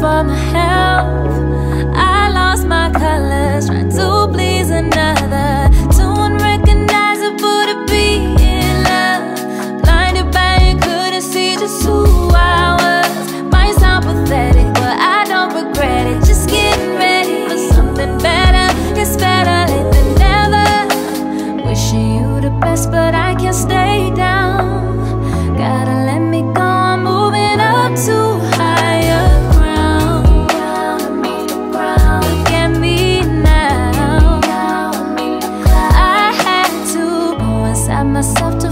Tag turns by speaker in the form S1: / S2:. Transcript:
S1: for my health. myself to